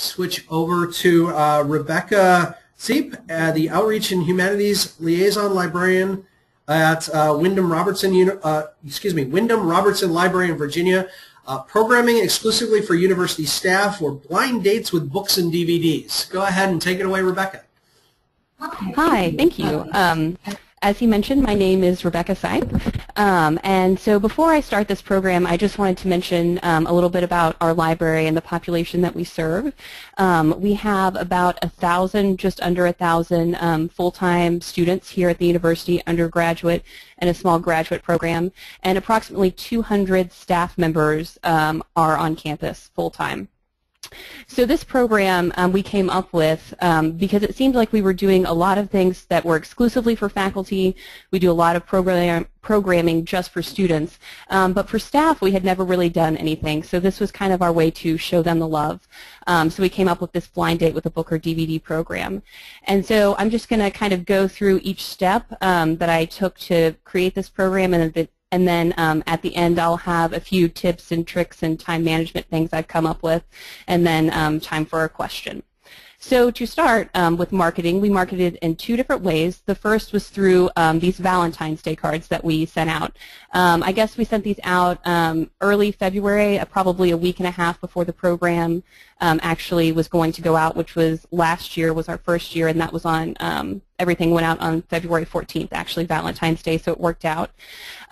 switch over to uh, Rebecca Seep, uh, the Outreach and Humanities Liaison Librarian at uh, Wyndham Robertson, uh, excuse me, Wyndham Robertson Library in Virginia. Uh, programming exclusively for university staff or blind dates with books and DVDs. Go ahead and take it away, Rebecca. Hi, thank you. Um, as he mentioned, my name is Rebecca Sipe. Um, and so before I start this program, I just wanted to mention um, a little bit about our library and the population that we serve. Um, we have about a thousand, just under a thousand um, full-time students here at the university, undergraduate and a small graduate program, and approximately 200 staff members um, are on campus full-time. So this program um, we came up with um, because it seemed like we were doing a lot of things that were exclusively for faculty. We do a lot of program programming just for students. Um, but for staff, we had never really done anything. So this was kind of our way to show them the love. Um, so we came up with this blind date with a book or DVD program. And so I'm just going to kind of go through each step um, that I took to create this program and the and then um, at the end, I'll have a few tips and tricks and time management things I've come up with, and then um, time for a question. So to start um, with marketing, we marketed in two different ways. The first was through um, these Valentine's Day cards that we sent out. Um, I guess we sent these out um, early February, uh, probably a week and a half before the program um, actually was going to go out, which was last year, was our first year, and that was on, um, everything went out on February 14th, actually Valentine's Day, so it worked out.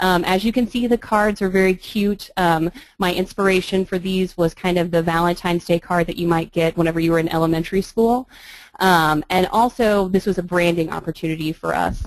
as you can see, the cards are very cute. my inspiration for these was kind of the Valentine's Day card that you might get whenever you were in elementary school school. Um, and also, this was a branding opportunity for us.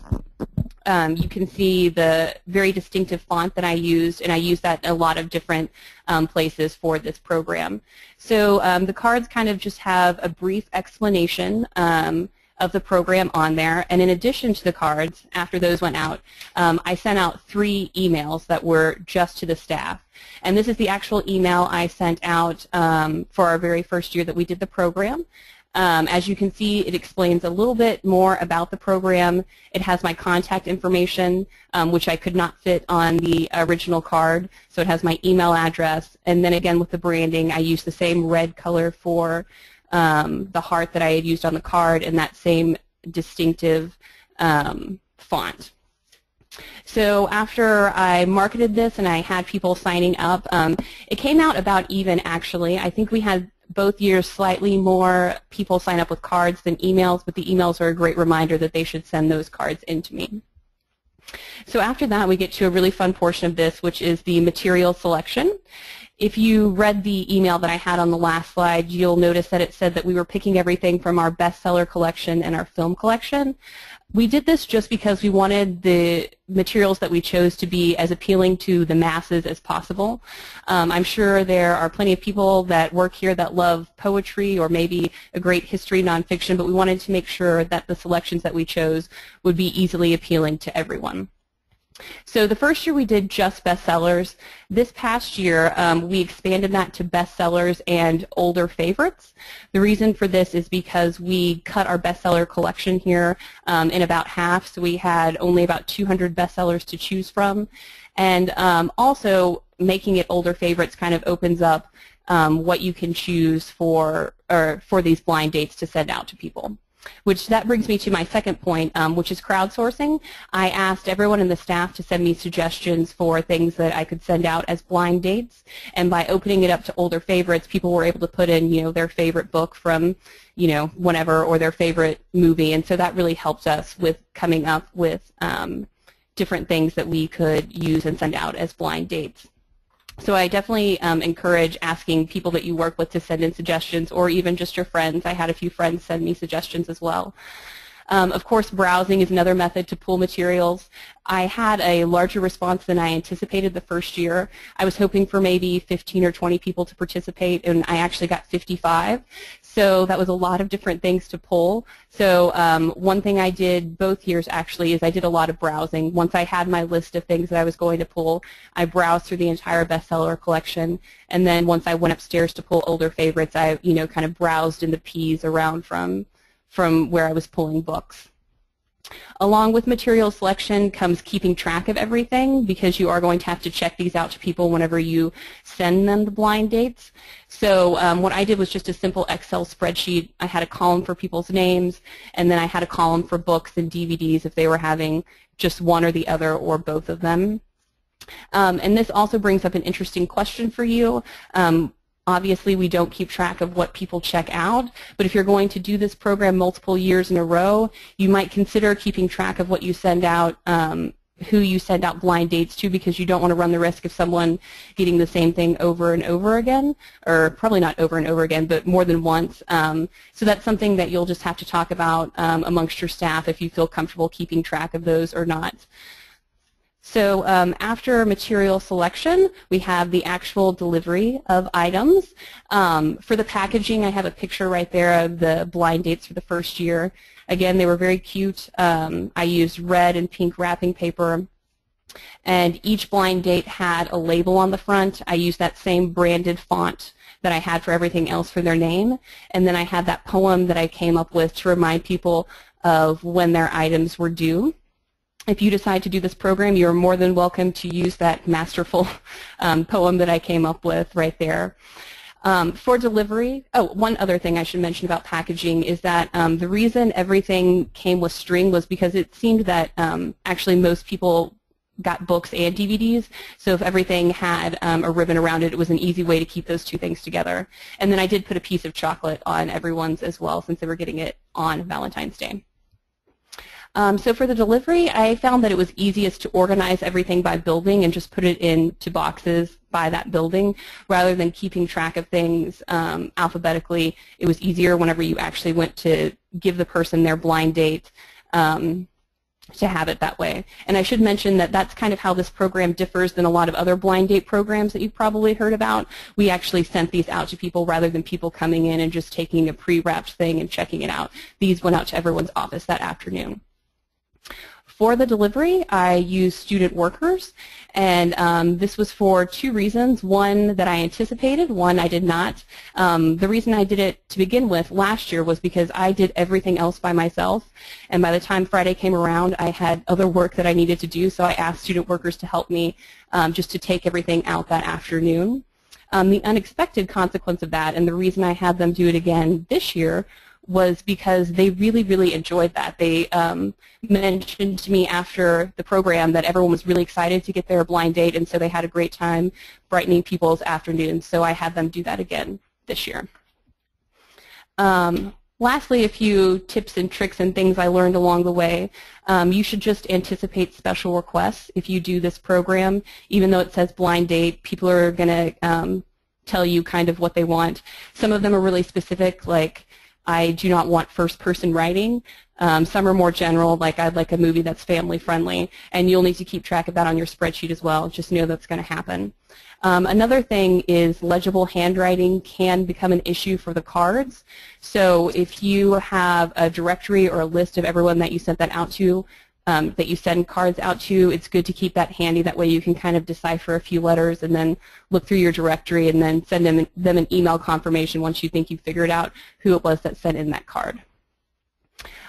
Um, you can see the very distinctive font that I used, and I use that in a lot of different um, places for this program. So um, the cards kind of just have a brief explanation um, of the program on there, and in addition to the cards, after those went out, um, I sent out three emails that were just to the staff. And this is the actual email I sent out um, for our very first year that we did the program. Um, as you can see, it explains a little bit more about the program. It has my contact information, um, which I could not fit on the original card. So it has my email address. And then again, with the branding, I used the same red color for um, the heart that I had used on the card and that same distinctive um, font. So after I marketed this and I had people signing up, um, it came out about even actually. I think we had both years slightly more people sign up with cards than emails, but the emails are a great reminder that they should send those cards in to me. So after that, we get to a really fun portion of this, which is the material selection. If you read the email that I had on the last slide, you'll notice that it said that we were picking everything from our bestseller collection and our film collection. We did this just because we wanted the materials that we chose to be as appealing to the masses as possible. Um, I'm sure there are plenty of people that work here that love poetry or maybe a great history nonfiction, but we wanted to make sure that the selections that we chose would be easily appealing to everyone. So the first year we did just bestsellers. This past year um, we expanded that to bestsellers and older favorites. The reason for this is because we cut our bestseller collection here um, in about half, so we had only about 200 bestsellers to choose from. And um, also making it older favorites kind of opens up um, what you can choose for, or for these blind dates to send out to people. Which that brings me to my second point, um, which is crowdsourcing. I asked everyone in the staff to send me suggestions for things that I could send out as blind dates, and by opening it up to older favorites, people were able to put in, you know, their favorite book from, you know, whenever or their favorite movie, and so that really helped us with coming up with um, different things that we could use and send out as blind dates. So I definitely um, encourage asking people that you work with to send in suggestions or even just your friends. I had a few friends send me suggestions as well. Um, of course, browsing is another method to pull materials. I had a larger response than I anticipated the first year. I was hoping for maybe 15 or 20 people to participate, and I actually got 55. So that was a lot of different things to pull. So um, one thing I did both years actually is I did a lot of browsing. Once I had my list of things that I was going to pull, I browsed through the entire bestseller collection. And then once I went upstairs to pull older favorites, I you know kind of browsed in the P's around from from where I was pulling books. Along with material selection comes keeping track of everything because you are going to have to check these out to people whenever you send them the blind dates. So um, what I did was just a simple Excel spreadsheet. I had a column for people's names and then I had a column for books and DVDs if they were having just one or the other or both of them. Um, and this also brings up an interesting question for you. Um, Obviously, we don't keep track of what people check out, but if you're going to do this program multiple years in a row, you might consider keeping track of what you send out, um, who you send out blind dates to because you don't want to run the risk of someone getting the same thing over and over again, or probably not over and over again, but more than once. Um, so that's something that you'll just have to talk about um, amongst your staff if you feel comfortable keeping track of those or not. So um, after material selection, we have the actual delivery of items. Um, for the packaging, I have a picture right there of the blind dates for the first year. Again, they were very cute. Um, I used red and pink wrapping paper. And each blind date had a label on the front. I used that same branded font that I had for everything else for their name. And then I had that poem that I came up with to remind people of when their items were due if you decide to do this program, you're more than welcome to use that masterful um, poem that I came up with right there. Um, for delivery, oh, one other thing I should mention about packaging is that um, the reason everything came with string was because it seemed that um, actually most people got books and DVDs, so if everything had um, a ribbon around it, it was an easy way to keep those two things together. And then I did put a piece of chocolate on everyone's as well since they were getting it on Valentine's Day. Um, so for the delivery, I found that it was easiest to organize everything by building and just put it into boxes by that building rather than keeping track of things um, alphabetically. It was easier whenever you actually went to give the person their blind date um, to have it that way. And I should mention that that's kind of how this program differs than a lot of other blind date programs that you've probably heard about. We actually sent these out to people rather than people coming in and just taking a pre-wrapped thing and checking it out. These went out to everyone's office that afternoon. For the delivery, I used student workers, and um, this was for two reasons. One that I anticipated, one I did not. Um, the reason I did it to begin with last year was because I did everything else by myself, and by the time Friday came around, I had other work that I needed to do, so I asked student workers to help me um, just to take everything out that afternoon. Um, the unexpected consequence of that, and the reason I had them do it again this year, was because they really, really enjoyed that. They um, mentioned to me after the program that everyone was really excited to get their blind date, and so they had a great time brightening people's afternoons. So I had them do that again this year. Um, lastly, a few tips and tricks and things I learned along the way. Um, you should just anticipate special requests if you do this program. Even though it says blind date, people are going to um, tell you kind of what they want. Some of them are really specific, like I do not want first-person writing. Um, some are more general, like I'd like a movie that's family-friendly, and you'll need to keep track of that on your spreadsheet as well. Just know that's going to happen. Um, another thing is legible handwriting can become an issue for the cards. So if you have a directory or a list of everyone that you sent that out to, um, that you send cards out to, it's good to keep that handy. That way you can kind of decipher a few letters and then look through your directory and then send them, them an email confirmation once you think you've figured out who it was that sent in that card.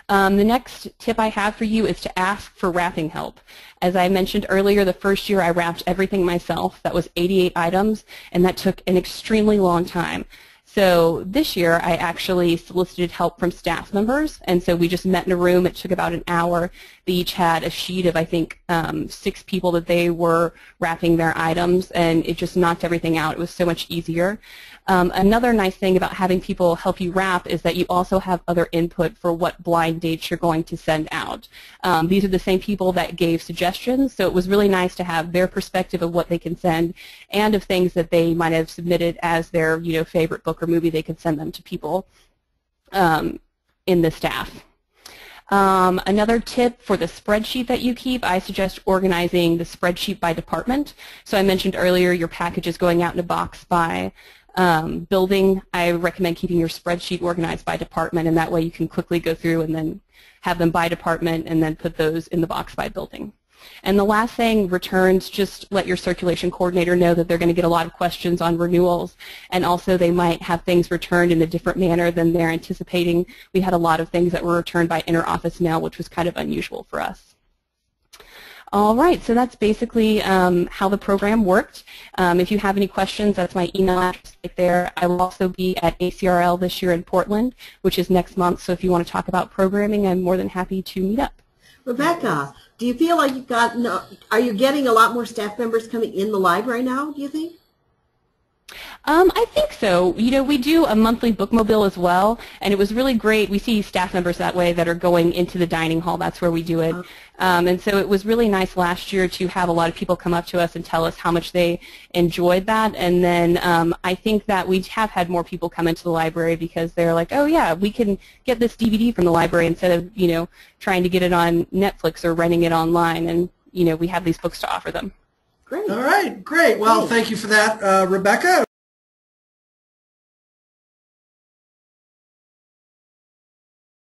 Um, the next tip I have for you is to ask for wrapping help. As I mentioned earlier, the first year I wrapped everything myself. That was 88 items, and that took an extremely long time. So this year I actually solicited help from staff members, and so we just met in a room. It took about an hour. They each had a sheet of, I think, um, six people that they were wrapping their items, and it just knocked everything out. It was so much easier. Um, another nice thing about having people help you wrap is that you also have other input for what blind dates you're going to send out. Um, these are the same people that gave suggestions, so it was really nice to have their perspective of what they can send and of things that they might have submitted as their you know, favorite book or movie they could send them to people um, in the staff. Um, another tip for the spreadsheet that you keep, I suggest organizing the spreadsheet by department. So I mentioned earlier your package is going out in a box by um, building, I recommend keeping your spreadsheet organized by department, and that way you can quickly go through and then have them by department and then put those in the box by building. And the last thing, returns, just let your circulation coordinator know that they're going to get a lot of questions on renewals, and also they might have things returned in a different manner than they're anticipating. We had a lot of things that were returned by interoffice mail, which was kind of unusual for us. All right, so that's basically um, how the program worked. Um, if you have any questions, that's my email address right there. I will also be at ACRL this year in Portland, which is next month, so if you want to talk about programming, I'm more than happy to meet up. Rebecca, do you feel like you've got, no, are you getting a lot more staff members coming in the library now, do you think? Um, I think so. You know, we do a monthly bookmobile as well, and it was really great. We see staff members that way that are going into the dining hall. That's where we do it. Um, and so it was really nice last year to have a lot of people come up to us and tell us how much they enjoyed that. And then um, I think that we have had more people come into the library because they're like, oh yeah, we can get this DVD from the library instead of you know trying to get it on Netflix or renting it online. And you know, we have these books to offer them. Great. All right, great. Well, Great. thank you for that, uh, Rebecca.